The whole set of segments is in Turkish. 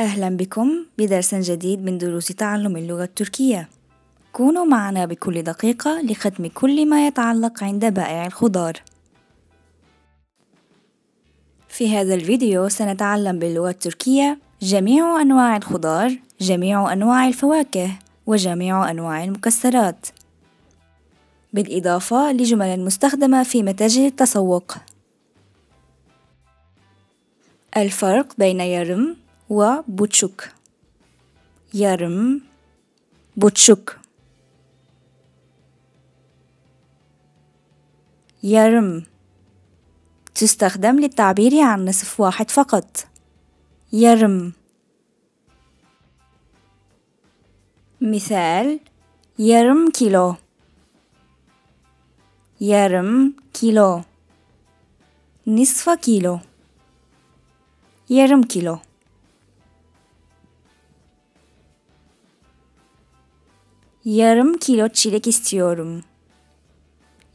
أهلا بكم بدرس جديد من دروس تعلم اللغة التركية. كونوا معنا بكل دقيقة لختم كل ما يتعلق عند بائع الخضار. في هذا الفيديو سنتعلم باللغة التركية جميع أنواع الخضار جميع أنواع الفواكه وجميع أنواع المكسرات. بالإضافة لجمل مستخدمة في متاجر التسوق. الفرق بين يرم وبوتشوك يرم بوتشوك يرم تستخدم للتعبير عن نصف واحد فقط. يرم مثال يرم كيلو يرم كيلو نصف كيلو yarım kilo yarım kilo çilek istiyorum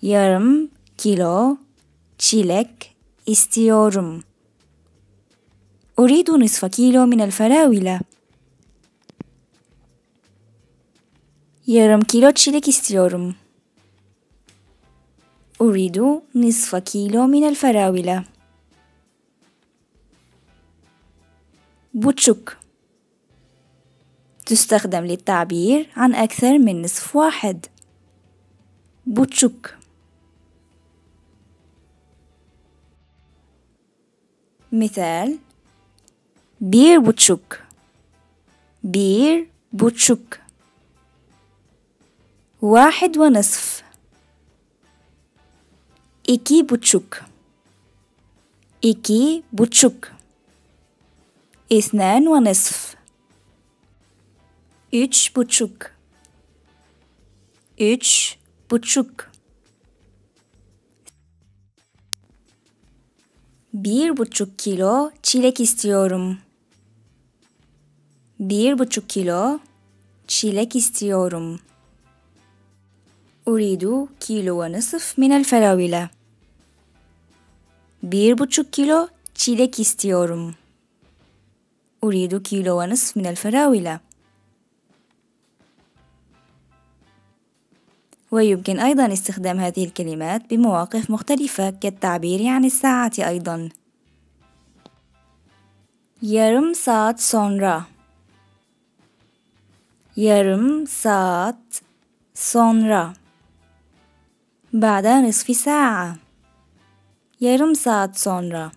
yarım kilo çilek istiyorum أريد نصف كيلو من الفراولة yarım kilo çilek istiyorum أريد نصف كيلو من الفراولة بوتشوك تستخدم للتعبير عن أكثر من نصف واحد. بوتشوك. مثال بير بوتشوك. بير بوتشوك. واحد ونصف. إيكي بوتشوك. إيكي بوتشوك. اثنان ونصف. Üç buçuk. Üç buçuk. Bir buçuk kilo çilek istiyorum. Bir buçuk kilo çilek istiyorum. Uridu kilo ve nısıf minel felavile. Bir buçuk kilo çilek istiyorum. Uridu kilo ve nısıf minel felavile. ويمكن أيضا استخدام هذه الكلمات بمواقف مختلفة كالتعبير عن الساعة أيضا. yarım saat sonra yarım saat sonra بعد نصف ساعة. yarım saat sonra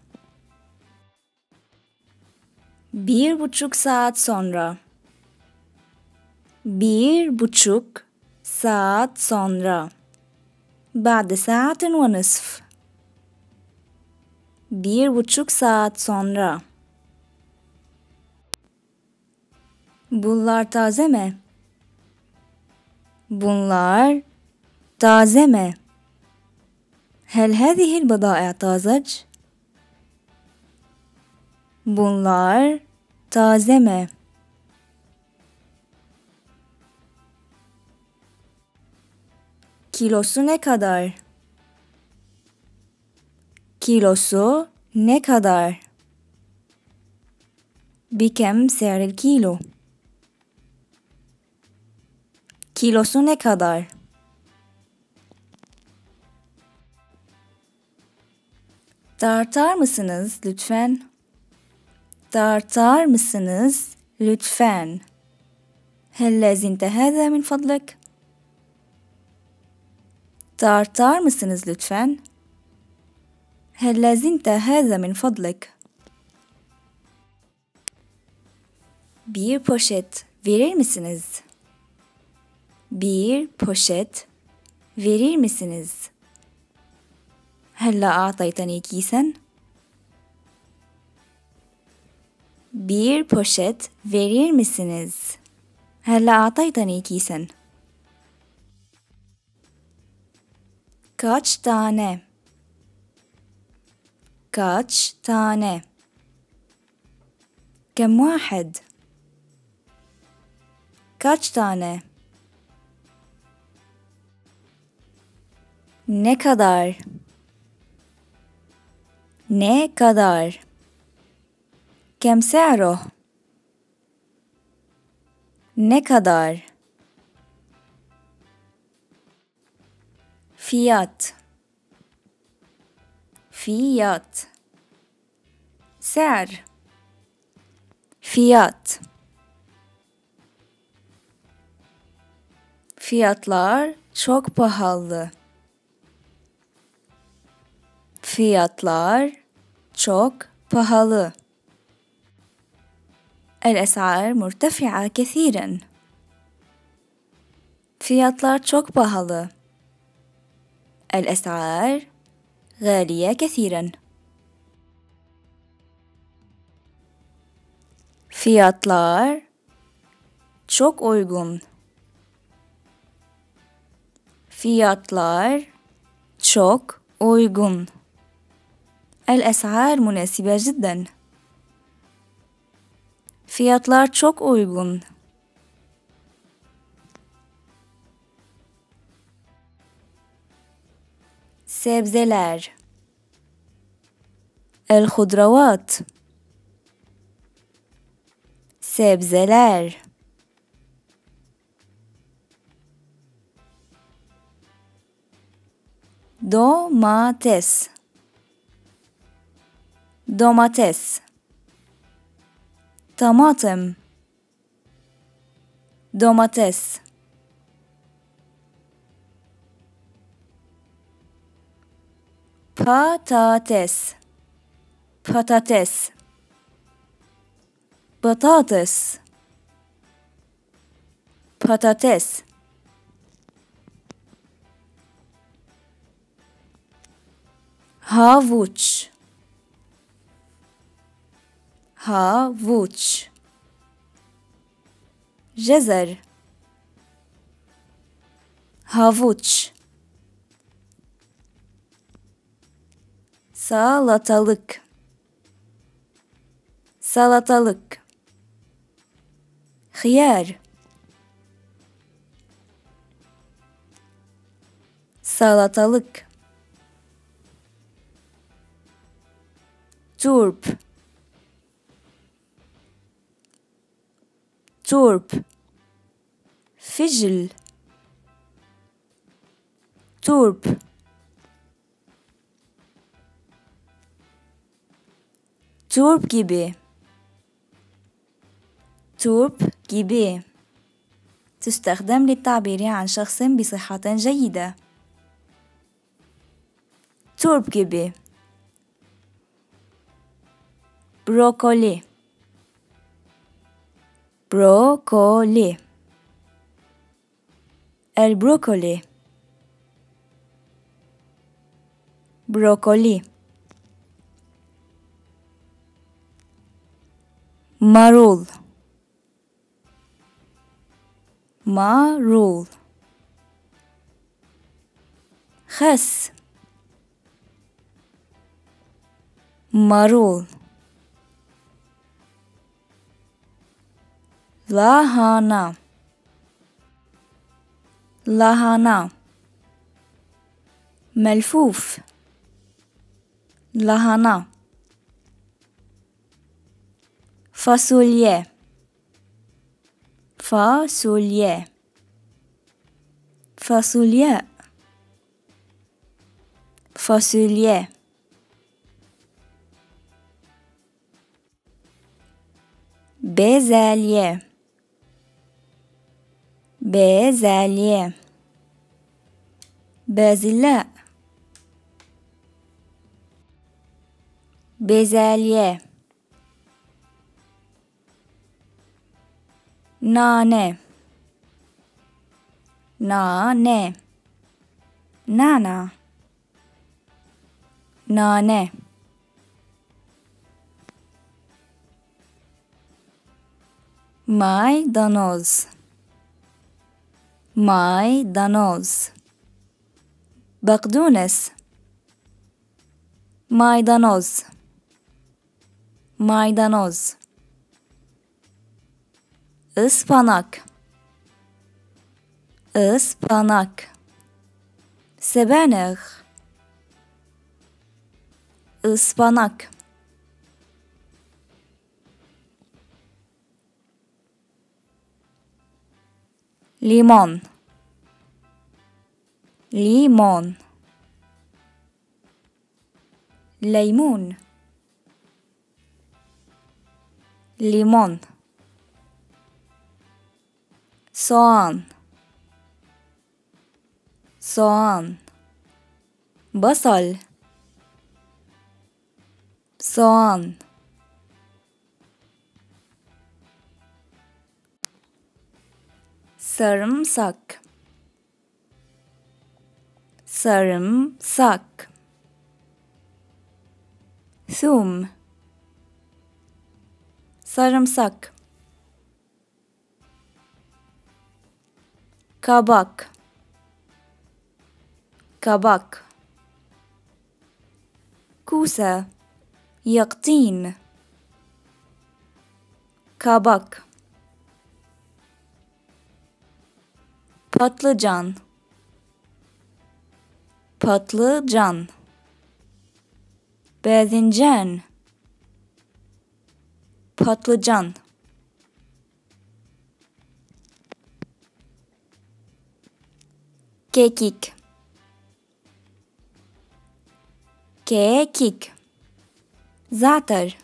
bir buçuk saat sonra bir buçuk saat sonra بعد ساعة ونصف bir buçuk saat sonra bunlar taze mi? bunlar taze mi? هل هذه البضائع طازج؟ bunlar taze mi? Kilosu ne kadar? Kilosu ne kadar? بكم سعر الكيلو؟ Kilosu ne kadar? Tartar mısınız lütfen? Tartar mısınız lütfen? هل لازمت هذا من فضلك؟ tartar mısınız lütfen? هل لازمت هذا من فضلك؟ bir poşet verir misiniz? bir poşet verir misiniz? هلا أعطيتني كيسا؟ bir poşet verir misiniz? هلا أعطيتني كيسا؟ kaç tane? kaç tane? كم واحد؟ kaç tane? ne kadar? ne kadar? كم سعره؟ Ne kadar? Fiyat. Fiyat. Ser. Fiyat. Fiyatlar çok pahalı. Fiyatlar çok pahalı. الأسعار مرتفعة كثيرا. Fiyatlar çok pahalı. الأسعار غالية كثيرا. Fiyatlar çok uygun. Fiyatlar çok uygun. الأسعار مناسبة جدا. Fiyatlar çok uygun. سبزلاج الخضروات. سبزلاج دوماتس. دوماتس. طماطم. دوماتس, دوماتس. patates. Patates. Patates. Patates. Havuç. Havuç. Jezer. Havuç. salatalık salatalık hıyar salatalık turp turp فجل turp Turp gibi. Turp gibi. تستخدم للتعبير عن شخص بصحة جيدة. Turp gibi. Brokoli. Brokoli. البروكولي بروكولي مارول مارول خس. مارول لاهانا لاهانا ملفوف. لاهانا fasulye. Fasulye. Fasulye. Fasulye. Bezelye. Bezelye. Bezilla bezelye نانه نانه نانا نانه مای دانوز مای دانوز بقدونس مای دانوز مای دانوز ıspanak ıspanak sebenek ıspanak limon. Limon. Leymun. Limon soğan. Soğan. Basal. Soğan. Sarımsak. Sarımsak. Thum sarımsak. kabak kabak كوسة يقطين kabak patlıcan patlıcan باذنجان patlıcan كيكيك كيكيك زعتر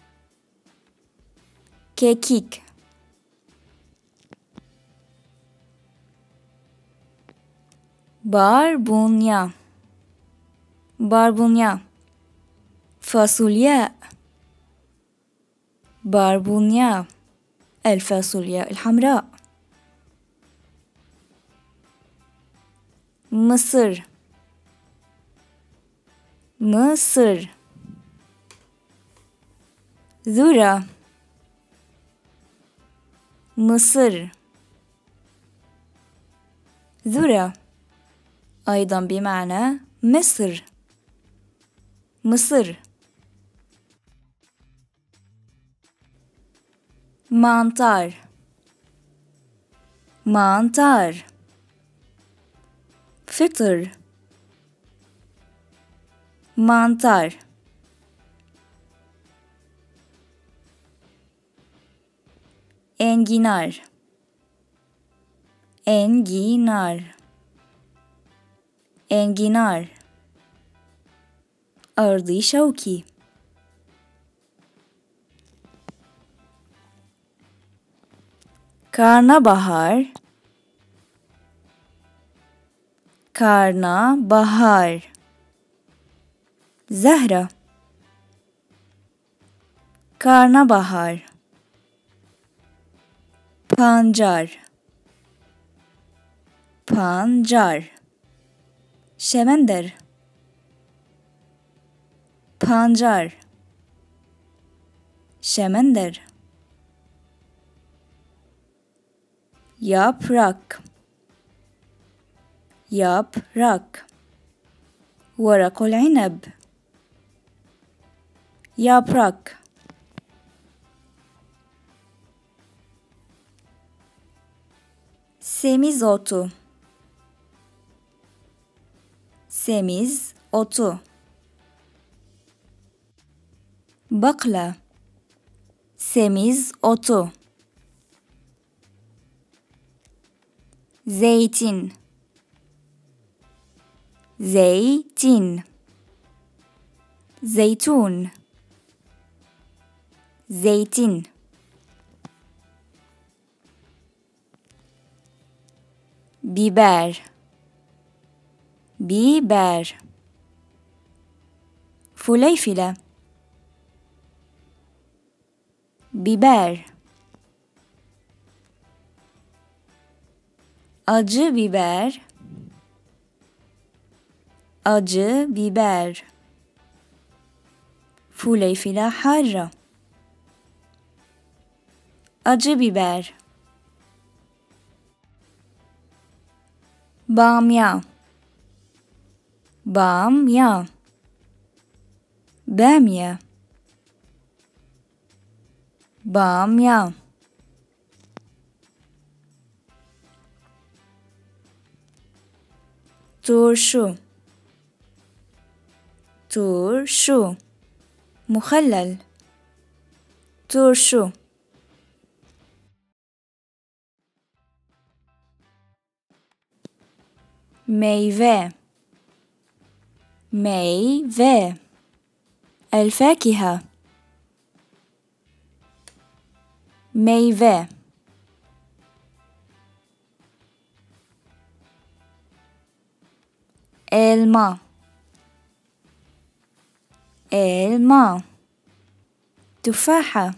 كيكيك باربونيا باربونيا فاصولياء باربونيا الفاصولياء الحمراء مصر مصر ذرة مصر ذرة أيضا بمعنى مصر مصر mantar mantar Fıtır Mantar. Enginar. Enginar. Enginar. Ardı Şevki Karnabahar. Karnabahar zehra. Karnabahar pancar. Pancar. Şemender. Pancar. Şemender. Yaprak yaprak ورق العنب yaprak semizotu semiz otu bakla semiz otu zeytin Zeytin. Zeytun. Zeytin. Biber. Biber. Fuleyfile Biber. Acı biber acı biber فليفلة حارة acı biber bamya bamya bamya bamya turşu تور شو مخلل تور شو ميفا ميفا الفاكهة ميفا الماء الما تفاحة.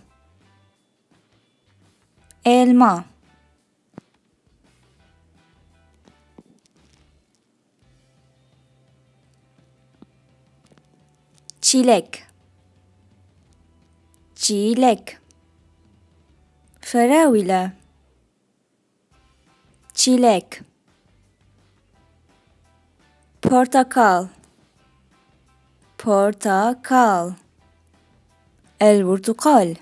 الما تشيلك تشيلك فراولة تشيلك بورتقال portakal el portakal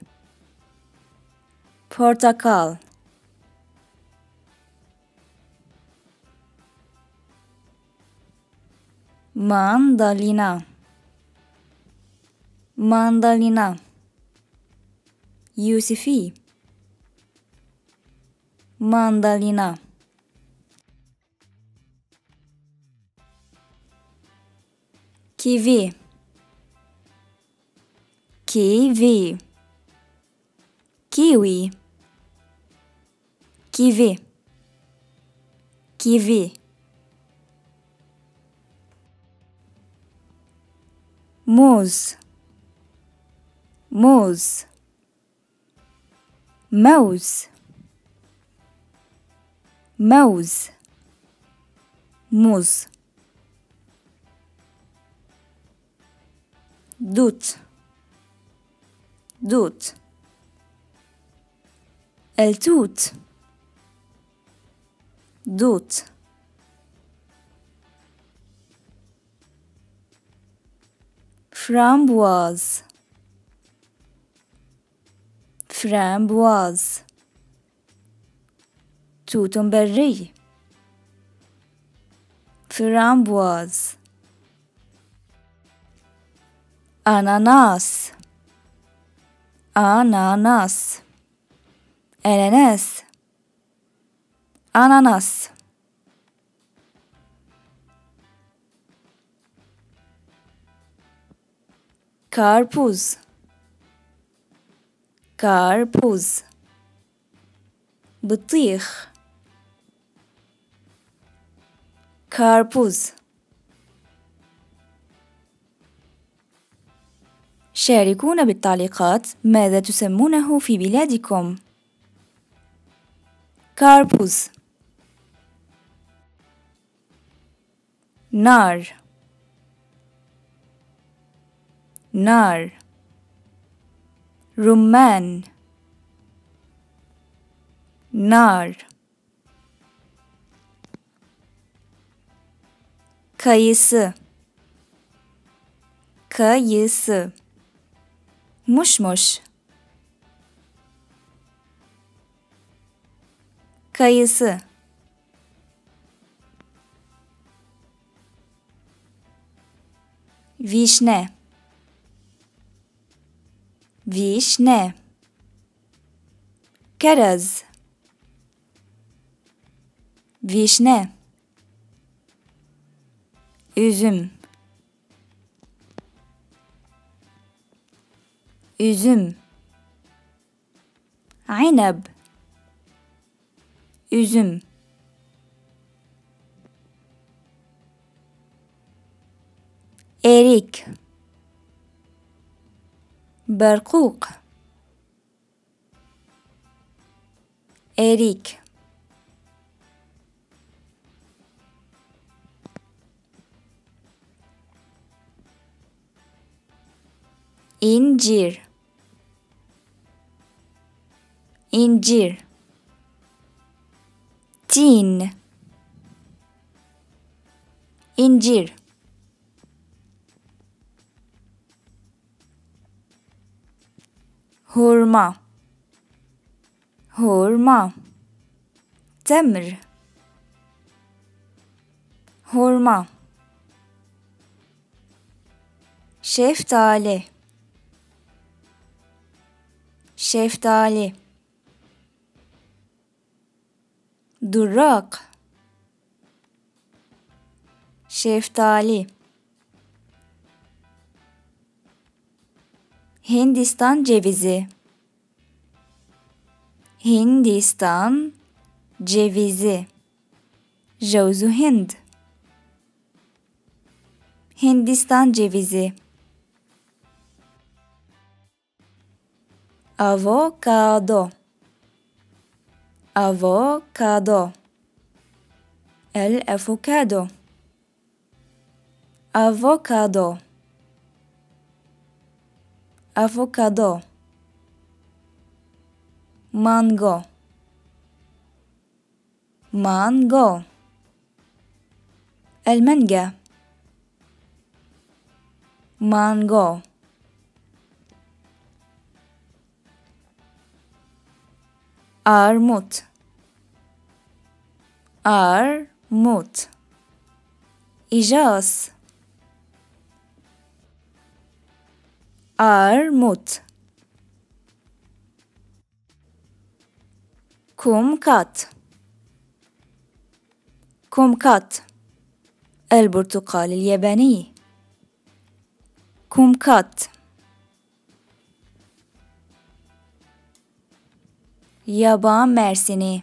portakal mandalina. Mandalina. Yusufi. Mandalina. Kivi kiwi, kiwi, kiwi, kiwi. Muz, muz, mouse, mouse, muz. Dut. دوت التوت دوت فرامبواز فرامبواز توت بري فرامبواز أناناس Ananas. Elenes. Ananas. Karpuz. Karpuz. Bıtıyık. Karpuz. شاركونا بالتعليقات ماذا تسمونه في بلادكم. كاربوز. نار. نار. رمان. نار. kayısı kayısı muşmuş kayısı. Vişne. Vişne. Keraz vişne. Üzüm üzüm. İnab üzüm. Erik. Barkuk erik. İncir incir tin incir hurma hurma temr hurma şeftali şeftali durak. Şeftali. Hindistan cevizi. Hindistan cevizi. Jauzu Hind. Hindistan cevizi. Avocado avocado الافوكادو avocado avocado mango mango المانجا are mut are mut إجاس are mut كوم كات كوم كات البرتقال الياباني كوم كات yaban mersini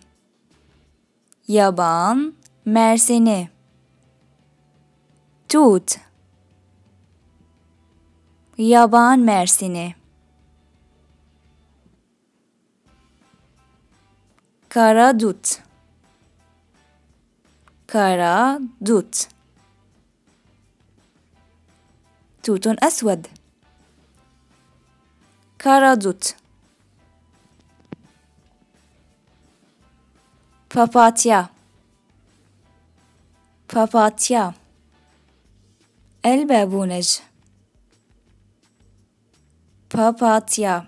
yaban mersini tut yaban mersini kara dut kara dut توت أسود كارادوت papatya. Papatya. Elbabunec papatya.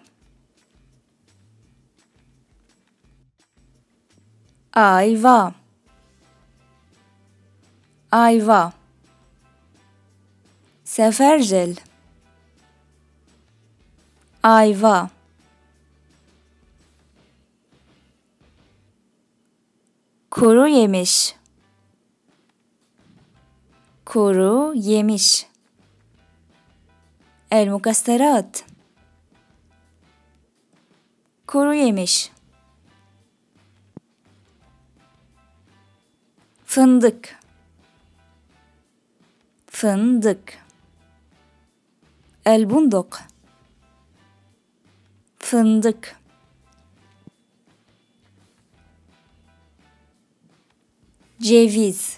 Ayva. Ayva. Sefercel. Ayva. Kuru yemiş. Kuru yemiş. El mukasserat. Kuru yemiş. Fındık. Fındık. El bunduk fındık جيفيز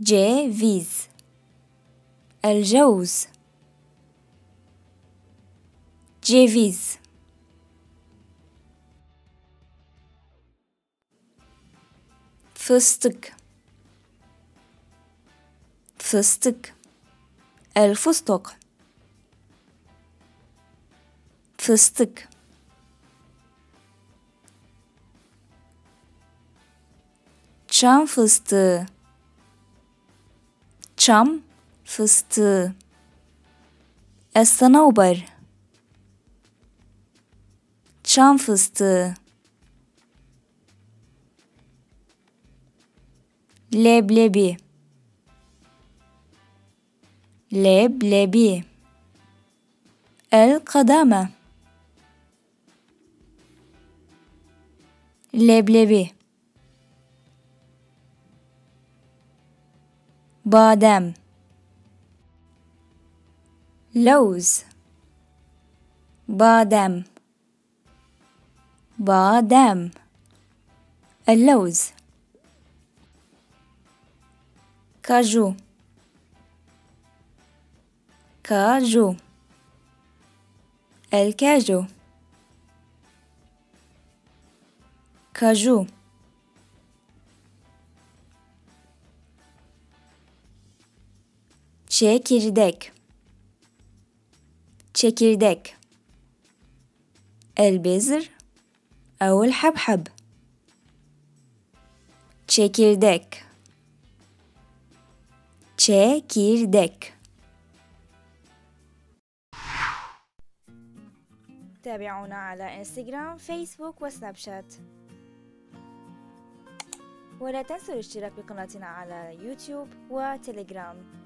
جيفيز الجوز جيفيز فستق فستق الفستق فستق Çam fıstığı. Çam fıstığı. Essenauber. Çam fıstığı. Leblebi. Leblebi. El kadame. Leblebi. Badem لوز. badem badem اللوز. كاجو. كاجو. الكاجو. كاجو. Çekirdek. Çekirdek. البذر أو الحبحب çekirdek. Çekirdek. تابعونا على انستغرام فيسبوك وسناب شات ولا تنسوا الاشتراك بقناتنا على يوتيوب وتليجرام